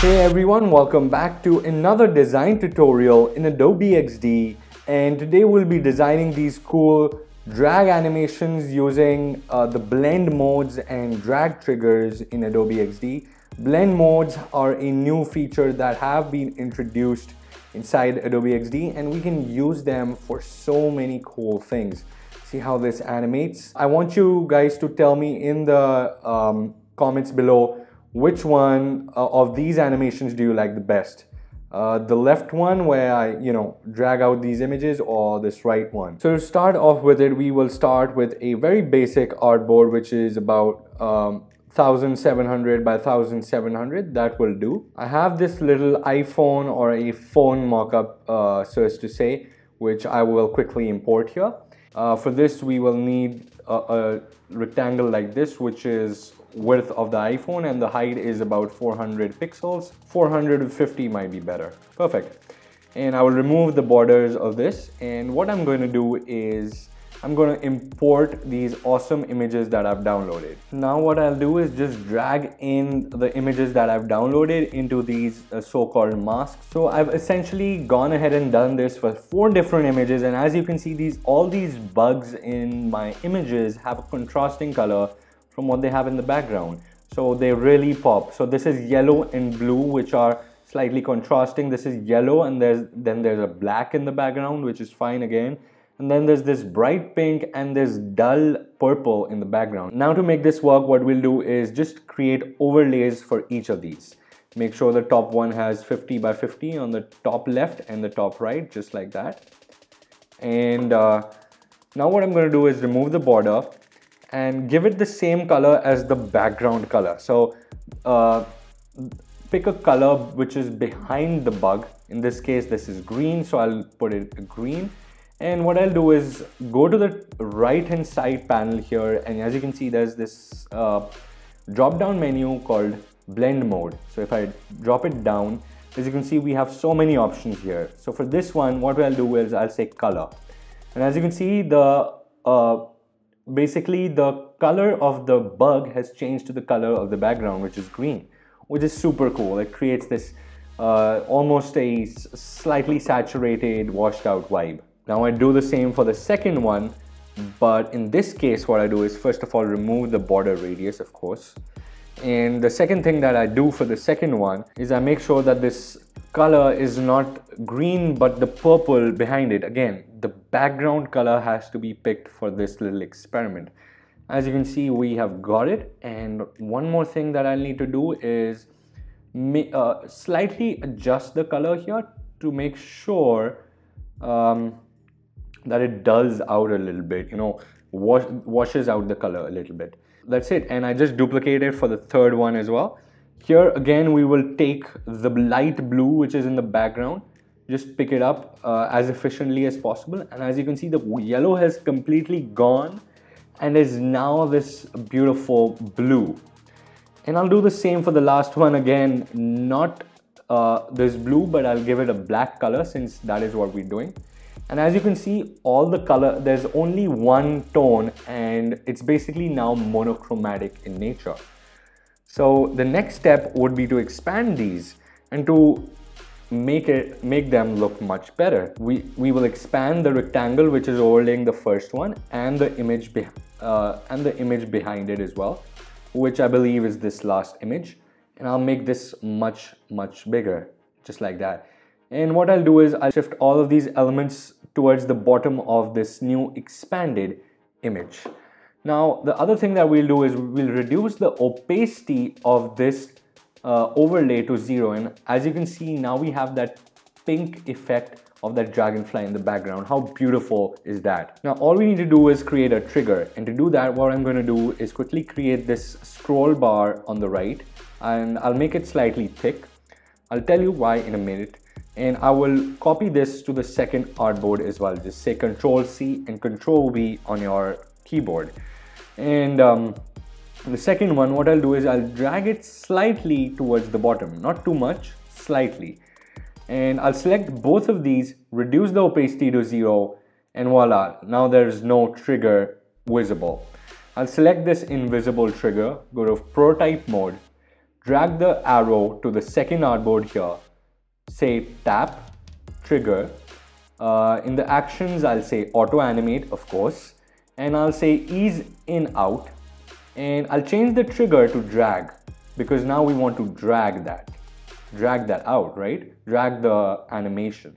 Hey everyone, welcome back to another design tutorial in Adobe XD and today we'll be designing these cool drag animations using uh, the blend modes and drag triggers in Adobe XD. Blend modes are a new feature that have been introduced inside Adobe XD and we can use them for so many cool things. See how this animates? I want you guys to tell me in the um, comments below which one uh, of these animations do you like the best? Uh, the left one where I, you know, drag out these images or this right one. So to start off with it, we will start with a very basic artboard, which is about um, 1700 by 1700 that will do i have this little iphone or a phone mockup uh, so as to say which i will quickly import here uh, for this we will need a, a rectangle like this which is width of the iPhone and the height is about 400 pixels. 450 might be better. Perfect. And I will remove the borders of this. And what I'm going to do is I'm going to import these awesome images that I've downloaded. Now what I'll do is just drag in the images that I've downloaded into these uh, so-called masks. So I've essentially gone ahead and done this for four different images and as you can see these all these bugs in my images have a contrasting color from what they have in the background. So they really pop. So this is yellow and blue, which are slightly contrasting. This is yellow and there's then there's a black in the background, which is fine again. And then there's this bright pink and this dull purple in the background. Now to make this work, what we'll do is just create overlays for each of these. Make sure the top one has 50 by 50 on the top left and the top right, just like that. And uh, now what I'm going to do is remove the border and give it the same color as the background color. So uh, pick a color which is behind the bug. In this case, this is green, so I'll put it green. And what I'll do is go to the right hand side panel here and as you can see there's this uh, drop down menu called blend mode. So if I drop it down, as you can see we have so many options here. So for this one, what I'll do is I'll say color. And as you can see the uh, basically the color of the bug has changed to the color of the background, which is green, which is super cool. It creates this uh, almost a slightly saturated, washed out vibe. Now I do the same for the second one, but in this case, what I do is first of all, remove the border radius, of course. And the second thing that I do for the second one is I make sure that this color is not green but the purple behind it. Again the background color has to be picked for this little experiment. As you can see we have got it. And one more thing that I'll need to do is uh, slightly adjust the color here to make sure um, that it dulls out a little bit you know wash, washes out the color a little bit. That's it. And I just duplicate it for the third one as well here again we will take the light blue which is in the background. Just pick it up uh, as efficiently as possible. And as you can see the yellow has completely gone and is now this beautiful blue. And I'll do the same for the last one again. Not uh, this blue but I'll give it a black color since that is what we're doing. And as you can see all the color there's only one tone and it's basically now monochromatic in nature so the next step would be to expand these and to make it make them look much better. We, we will expand the rectangle which is overlaying the first one and the image uh, and the image behind it as well, which I believe is this last image. And I'll make this much, much bigger, just like that. And what I'll do is I'll shift all of these elements towards the bottom of this new expanded image. Now, the other thing that we'll do is we'll reduce the opacity of this uh, overlay to zero. And as you can see now we have that pink effect of that dragonfly in the background. How beautiful is that? Now all we need to do is create a trigger. And to do that what I'm going to do is quickly create this scroll bar on the right. And I'll make it slightly thick. I'll tell you why in a minute. And I will copy this to the second artboard as well. Just say control C and control V on your keyboard and um, the second one, what I'll do is I'll drag it slightly towards the bottom, not too much, slightly. And I'll select both of these, reduce the opacity to zero, and voila, now there's no trigger visible. I'll select this invisible trigger, go to prototype mode, drag the arrow to the second artboard here, say tap, trigger. Uh, in the actions, I'll say auto animate, of course, and I'll say ease in out, and I'll change the trigger to drag because now we want to drag that, drag that out, right? Drag the animation.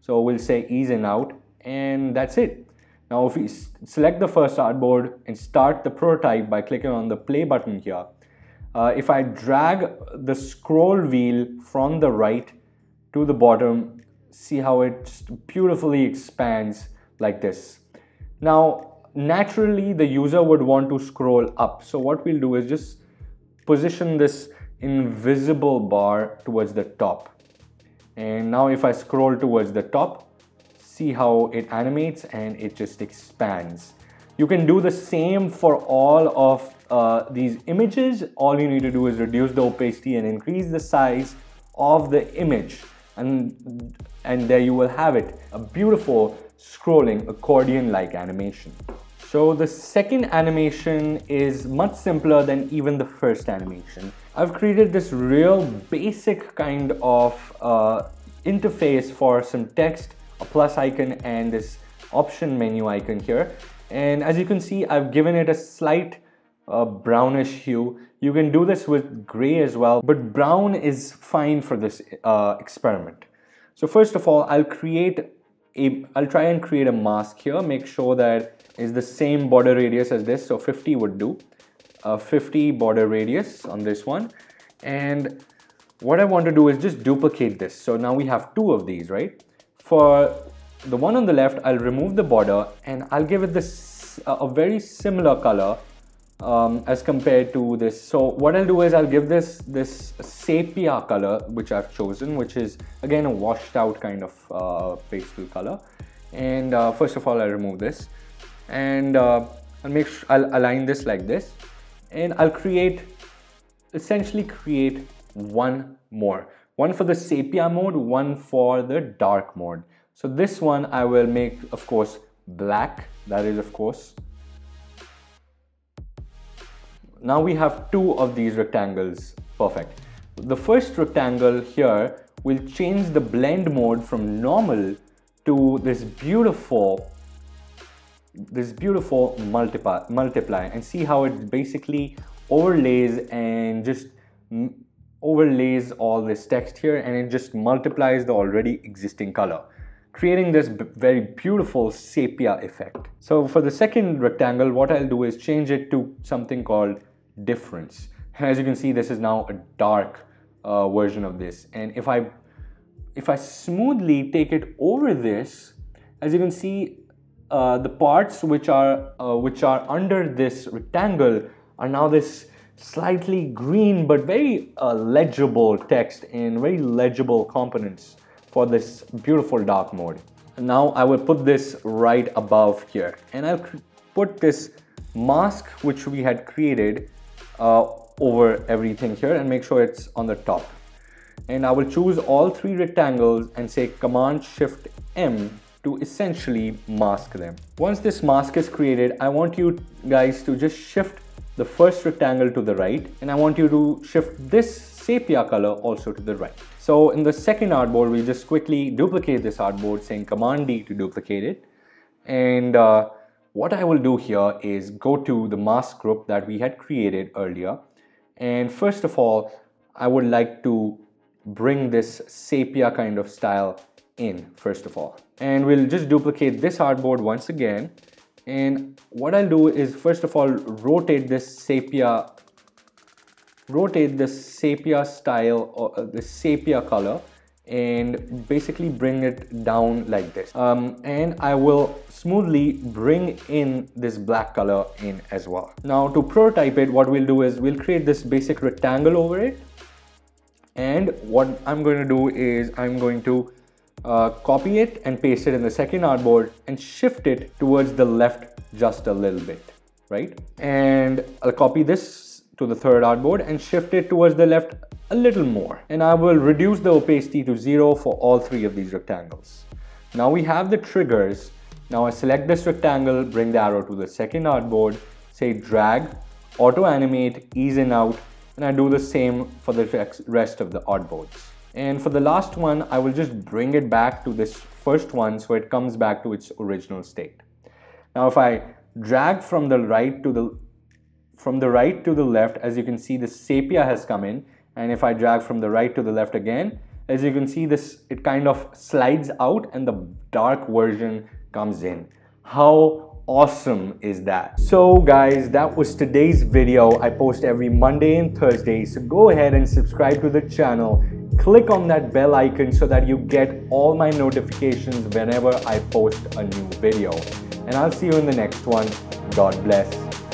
So we'll say ease in out, and that's it. Now if we select the first artboard and start the prototype by clicking on the play button here, uh, if I drag the scroll wheel from the right to the bottom, see how it beautifully expands like this. Now, naturally the user would want to scroll up. So what we'll do is just position this invisible bar towards the top. And now if I scroll towards the top, see how it animates and it just expands. You can do the same for all of uh, these images. All you need to do is reduce the opacity and increase the size of the image. And, and there you will have it, a beautiful scrolling accordion-like animation. So the second animation is much simpler than even the first animation. I've created this real basic kind of uh, interface for some text, a plus icon and this option menu icon here and as you can see I've given it a slight uh, brownish hue you can do this with gray as well but brown is fine for this uh, experiment so first of all I'll create a I'll try and create a mask here make sure that is the same border radius as this so 50 would do. Uh, 50 border radius on this one. And what I want to do is just duplicate this. So now we have two of these right? For the one on the left, I'll remove the border and I'll give it this a very similar color um, as compared to this. So what I'll do is I'll give this this sepia color which I've chosen, which is again a washed out kind of uh, pastel color. And uh, first of all, I'll remove this and uh, I'll make sure I'll align this like this and I'll create essentially create one more one for the sepia mode one for the dark mode so this one I will make, of course, black. That is, of course. Now we have two of these rectangles. Perfect. The first rectangle here will change the blend mode from normal to this beautiful this beautiful multiply multiply and see how it basically overlays and just overlays all this text here and it just multiplies the already existing color creating this very beautiful sepia effect. So for the second rectangle, what I'll do is change it to something called difference. As you can see, this is now a dark uh, version of this. And if I, if I smoothly take it over this, as you can see, uh, the parts which are, uh, which are under this rectangle are now this slightly green but very uh, legible text and very legible components for this beautiful dark mode. Now I will put this right above here and I'll put this mask which we had created uh, over everything here and make sure it's on the top. And I will choose all three rectangles and say Command Shift M to essentially mask them. Once this mask is created, I want you guys to just shift the first rectangle to the right and I want you to shift this sepia color also to the right. So in the second artboard, we just quickly duplicate this artboard saying Command D to duplicate it. And uh, what I will do here is go to the mask group that we had created earlier. And first of all, I would like to bring this sepia kind of style in first of all. And we'll just duplicate this artboard once again. And what I'll do is first of all, rotate this sepia rotate the sepia style or uh, the sepia color and basically bring it down like this. Um, and I will smoothly bring in this black color in as well. Now to prototype it what we'll do is we'll create this basic rectangle over it. And what I'm going to do is I'm going to uh, copy it and paste it in the second artboard and shift it towards the left just a little bit right? And I'll copy this to the third artboard and shift it towards the left a little more. And I will reduce the opacity to zero for all three of these rectangles. Now we have the triggers. Now I select this rectangle, bring the arrow to the second artboard, say drag, auto animate, ease in out, and I do the same for the rest of the artboards. And for the last one, I will just bring it back to this first one so it comes back to its original state. Now if I drag from the right to the from the right to the left, as you can see, the sepia has come in. And if I drag from the right to the left again, as you can see this, it kind of slides out and the dark version comes in. How awesome is that? So guys, that was today's video. I post every Monday and Thursday. So go ahead and subscribe to the channel. Click on that bell icon so that you get all my notifications whenever I post a new video. And I'll see you in the next one. God bless.